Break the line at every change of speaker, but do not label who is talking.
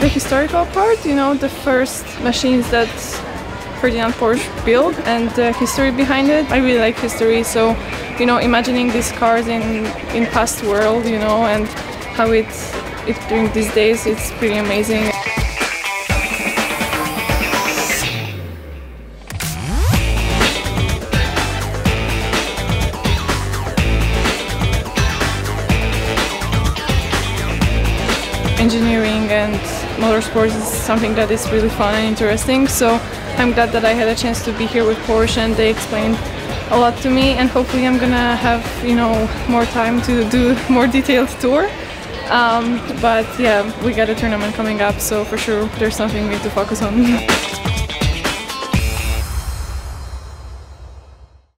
the historical part, you know, the first machines that Ferdinand Porsche built and the history behind it. I really like history, so you know, imagining these cars in in past world, you know, and how it it during these days, it's pretty amazing. Engineering and motorsports is something that is really fun and interesting. So I'm glad that I had a chance to be here with Porsche and they explained a lot to me and hopefully I'm gonna have you know more time to do more detailed tour. Um, but yeah, we got a tournament coming up, so for sure there's something we need to focus on.